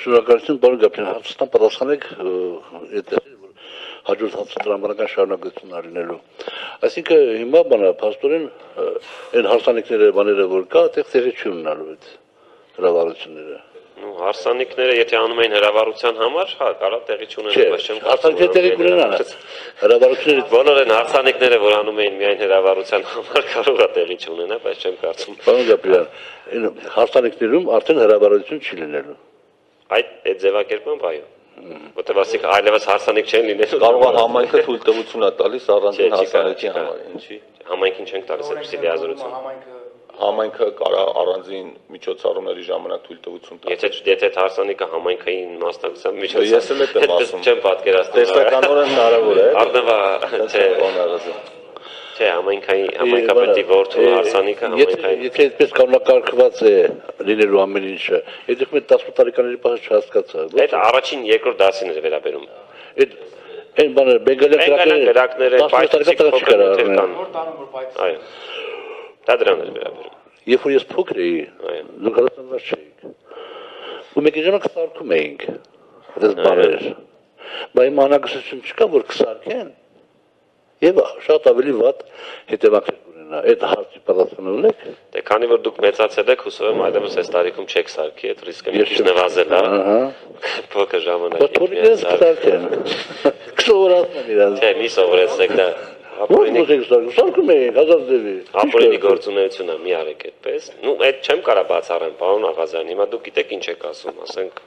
Շնորհակալություն, պարոն Գաբրիել, հարցն պատասխանեք այդ հաջորդ հարցը դրամանական շարունակություն արինելու։ Այսինքն հիմա բանա փաստորեն այն հարսանիքները բաները որ կա, այդտեղ տեղի չի ունենալու այդ հրավառությունները։ Ну, հարսանիքները, եթե անում են հրավառության համար, հա, կարա տեղի չունենա, բայց չեմ հարսանիքները տեղի կունենան։ Հրավառությունները բոլոր են հարսանիքները, որ անում էին միայն հրավառության համար, կարող է տեղի չունենա, բայց չեմ կարծում։ Պարոն Գաբրիել, այն հարսանիքներում արդեն հրավառություն չի լինելու։ Այդ այդ ձևակերպում այո։ Որտեղ ասիկ այլևս հարսանիք չեն լինելու։ Կարող է համայնքը թույլտվություն է տալիս առանձին հասարակի համար, ինչի։ Համայնքին չենք տալիս այդպիսի լիազորություն։ Համայնքը Համայնքը կարա առանձին միջոցառումների ժամանակ թույլտվություն տալ։ Եթե եթե հարսանիքը համայնքային մասնակցությամբ միջոցառում։ Ես էլ եմ ասում։ Չեմ պատկերացնում։ Տեսականորեն հնարավոր է։ Արդնվա չէ, չէ, համայնքային համայնքապետի որդու հարսանիքը համայնքային։ Եթե այդպես կանոնակարգված է լինելու ամեն ինչը, եթե մենք 18 տարեկաների պահը չհասկացա։ Այդ առաջին երկրորդ դասին էր վերաբերում։ Այդ այն բանը Բենգալյան կրակները, 18 տարեկան չի կարող բայց Այո։ Դա դրան էր վերաբերում։ Երբ որ ես փոքր էի, դուք հարցանված չէիք։ Ու մենք ժամանակ սարքում էինք։ Այդպես բաներ։ Բայց մանագսություն չկա որ կսարքեն։ Եվ շատ ավելի վատ հետևանքներ կունենա։ Այդ հարցի պատասխանը ունեք։ Դե քանի որ դուք մեծացել եք, հուսով եմ այլևս այս տարիքում չեք սարքի, այդ ռիսկը մի քիչ նվազել է։ Ահա։ Փոքր ժամանակ։ Բայց թորիկները կսարքեն։ Կսովորացնեն իրենց։ Չէ, մի սովորեցեք դա։ Ապօրինի Սարքում էինք հազար դեպի։ ապօրինի գործունեությունը մի արեք այդպես։ Ну, այդ չեմ կարա բացառեմ, պարոն Աղազյան։ Հիմա դուք գիտեք ինչ եք ասում, ասենք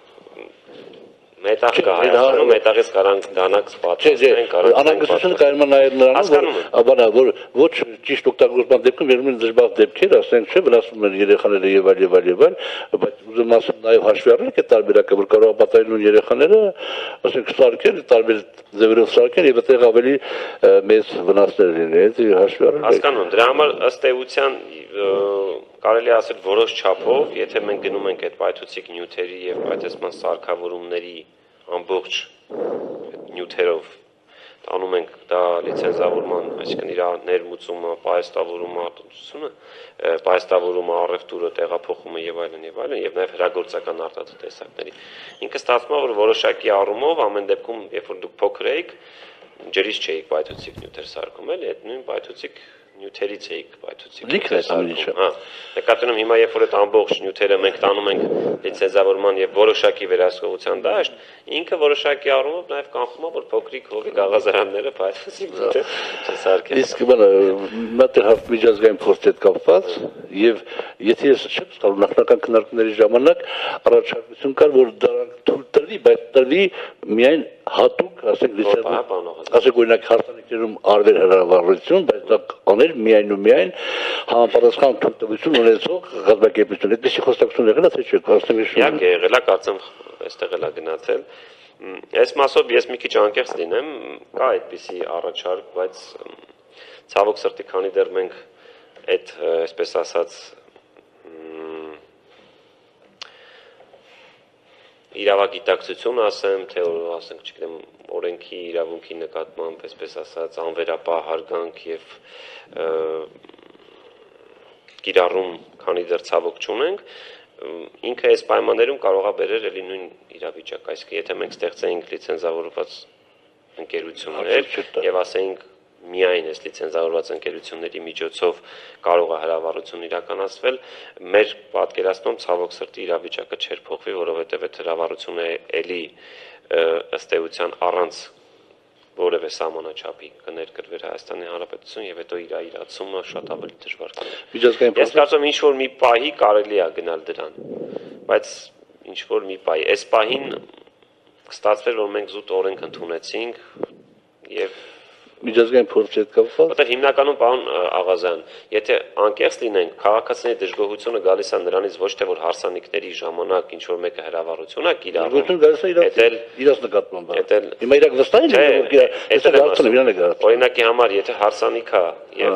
մետաղ դա- մետաղից կարանք դանակ պատասխանեն, կարանք անհանգստությունը կարելի է նայել նրան, Հասկանում որ բանա, որ ոչ ճիշտ օգտագործման դեպքում եղնում են դժբախտ դեպքեր, ասենք, չէ, վնասվում են երեխաները եւ այլ եւ այլ եւ այլ, բայց ուզում ասեմ նաեւ հաշվի առնել այդ տարբերակը, որ կարող է պատահել նույն երեխաները, ասենք, սարքել տարբեր ձևերով սարքել եւ այդտեղ ավելի մեծ վնասներ լինեն, այդ հաշվի առնել։ Հասկանում, դրա համար ըստ էության կարելի ասել որոշ չափով, եթե մենք գնում ենք այդ պայթուցիկ նյութերի եւ պայթեցման սարքավորումների ամբողջ նյութերով տանում ենք դա լիցենզավորման, այսինքն իր ներմուծումը, պայստավորումը, արտադրությունը, պայստավորումը, առևտուրը, տեղափոխումը եւ այլն եւ այլն եւ նաեւ հրագործական արտադրության տեսակների։ Ինքը ստացվում է որ որոշակի առումով ամեն դեպքում, երբ որ դուք փոքր էիք, ջրից չէիք պայթուցիկ նյութեր սարքում, էլի, այդ նույն պայթուցիկ նյութերից էիք պայթուցիկ Լիքն է ամեն ինչը։ Հա։ Նկատում եմ հիմա երբ որ այդ ամբողջ նյութերը մենք տանում ենք լիցենզավորման եւ որոշակի վերահսկողության դաշտ, ինքը որոշակի առումով նաեւ կանխում է որ փոքրիկ հողի գաղազարանները պայթուցիկ նյութեր չսարքեն։ Իսկ բանը մատը հավ միջազգային փորձի հետ կապված եւ եթե ես չեմ ստանում նախնական քննարկումների ժամանակ առաջարկություն կար որ դրանք թույլ տրվի, բայց տրվի միայն հատուկ, ասենք լիցենզ ասենք օրինակ հարսանիքներում արվեր հրավառություն, բայց դա աներ միայն ու միայն համապատասխան թույլտվություն ունեցող գազམ་ակերպություն։ Այդպեսի խոստակցություն եղել թե չէ, հիշում։ Իհարկե եղել է, կարծեմ այստեղ էլ է գնացել։ Այս մասով ես մի քիչ անկեղծ լինեմ, կա այդպիսի առաջարկ, բայց ցավոք սրտի քանի դեռ մենք այդ այսպես ասած իրավագիտակցություն ասեմ, թե ասենք, չգիտեմ, օրենքի իրավունքի նկատմամբ, այսպես ասած, անվերապահ հարգանք եւ ը, կիրառում, քանի դեռ ցավոք չունենք, ինքը այս պայմաններում կարող է բերել էլի նույն իրավիճակ, այսինքն եթե մենք ստեղծեինք լիցենզավորված ընկերություններ եւ ասեինք միայն այս լիցենզավորված ընկերությունների միջոցով կարող է հրավառություն իրականացվել, մեր պատկերացնում ցավոք սրտի իրավիճակը չէր փոխվի, որովհետեւ այդ հրավառությունը էլի ըստ էության առանց որևէ սահմանաչափի կներկրվեր Հայաստանի Հանրապետություն եւ հետո իր իրացումը շատ ավելի դժվար կլիներ։ Միջազգային Ես կարծում եմ ինչ որ մի պահի կարելի է գնալ դրան, բայց ինչ որ մի պահի, այս պահին կստացվեր որ մենք զուտ օրենք ընդունեցինք եւ միջազգային փորձի հետ կապված որտեղ հիմնականում պարոն Աղազյան, եթե անկեղծ լինենք, քաղաքացիների դժգոհությունը գալիս է նրանից ոչ թե որ հարսանիքների ժամանակ ինչ որ մեկը հրավառություն է կիրառում։ Գույցուն գալիս է իրաց իրաց նկատմամբ։ Էդ էլ- Հիմա իրաք վստահ են որ իրա էդ էլ եմ իրան է գարած։ Օրինակի համար, եթե հարսանիք է եւ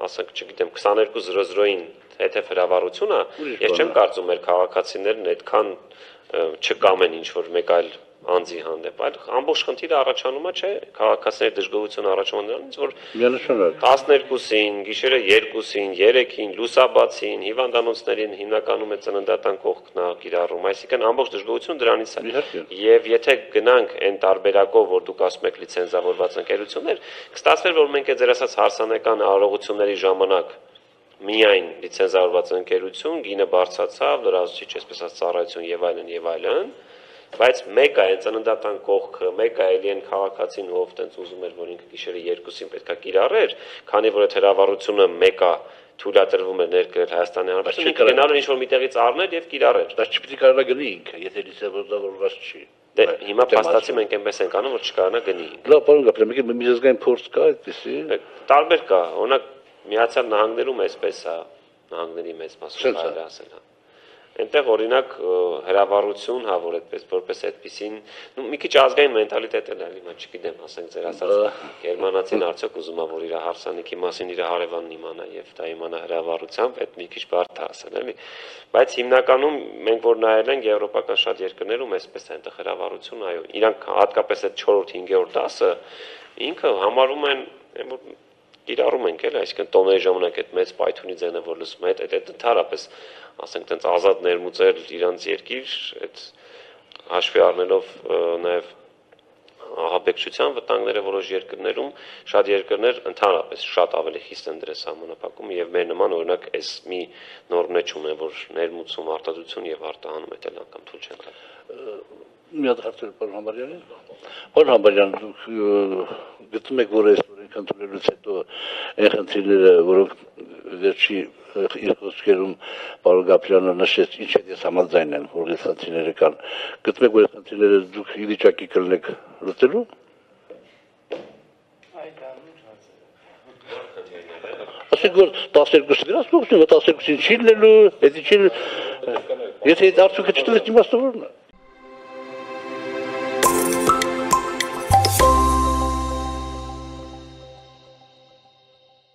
ասենք, չգիտեմ, 22:00-ին եթե հրավառություն է, Ուրիշ ես չեմ կարծում մեր քաղաքացիներն այդքան չկամեն ինչ որ մեկ այլ անձի հանդեպ, այլ ամբողջ խնդիրը առաջանում է, չէ, քաղաքացիների դժգոհությունը առաջանում է նրանից, որ Միանշանակ։ 12-ին, գիշերը 2-ին, 3-ին, լուսաբացին, հիվանդանոցներին հիմնականում է ծննդատան կողքնա կիրառում, այսինքն ամբողջ դժգոհությունը դրանից է։ Եվ եթե գնանք այն տարբերակով, որ դուք ասում եք լիցենզավորված ընկերություններ, կստացվեր, որ մենք այդ ձեր ասած հարսանեկան արարողությունների ժամանակ միայն լիցենզավորված ընկերություն, գինը բարձացավ, լրացուցիչ, այսպես ասած, ծառայություն եւ այլն եւ այլն, բայց մեկը այն ծննդատան կողքը, մեկը էլի այն քաղաքացին ով տենց ուզում էր, որ ինքը գիշերը 2-ին պետքա կիրառեր, քանի որ այդ հրավառությունը մեկը թույլատրվում է ներկրել Հայաստանի Հանրապետություն, չի ինքը կարող- գնալու ինչ-որ միտեղից առնել եւ կիրառել։ Դա չպիտի կարողա գնի ինքը, եթե լիցենզավորված չի։ Դե հիմա Դե փաստացի մենք այնպես ենք անում, որ չկարանա գնի։ Լավ, պարոն Գաբրիել, մի մի զգային փորձ կա այդպեսի։ Տարբեր կա, օրինակ Միացյալ Նահանգներում էսպես է, նահանգների մեծ մասում է։ կարելի ասել հա։ Այնտեղ օրինակ հրավառություն, հա, որ այդպես որպես այդպեսին, նու մի քիչ ազգային մենտալիտետ է լավ, հիմա չգիտեմ, ասենք ձեր ասած գերմանացին արդյոք ուզում է որ իր հարսանիքի մասին իր հարևանն իմանա եւ դա իմանա հրավառությամբ, այդ մի քիչ բարդ է ասել, էլի։ Բայց հիմնականում մենք որ նայել ենք եվրոպական շատ երկրներում այսպես է այնտեղ հրավառություն, այո, իրանք հատկապես այդ 4-րդ 5-րդ դասը ինքը համարում են այն որ կիրառում ենք էլ, այսինքն տոների ժամանակ այդ մեծ պայթունի ձենը որ լսում է, այդ այդ ընդհանրապես ասենք տենց ազատ ներմուծել իրանց երկիր, այդ հաշվի առնելով նաև ահաբեկչության վտանգները որոշ երկրներում շատ երկրներ ընդհանրապես շատ ավելի խիստ են դրես համանապակում եւ մեր նման օրինակ այս մի նորմներ չունեն որ ներմուծում արտադրություն եւ արտահանում այդ էլ անգամ թույլ չեն տալի Մի հատ հարցեր պարոն Համարյանին։ Պարոն ը, գտնում եք, որ այս օրենք ընդունելուց հետո այն խնդիրները, որոնք վերջի իր խոսքերում պարոն Գաբրիելը նշեց, ինչ է ես համաձայն եմ, որ այս խնդիրները կան։ Գտնում եք, որ այս խնդիրները դուք ի վիճակի կլինեք լուծելու։ Ասենք որ 12-ը գրած փոխվում, 12-ին չի լինելու, եթե չի Եթե այդ արդյունքը չտվեց իմաստավորն է։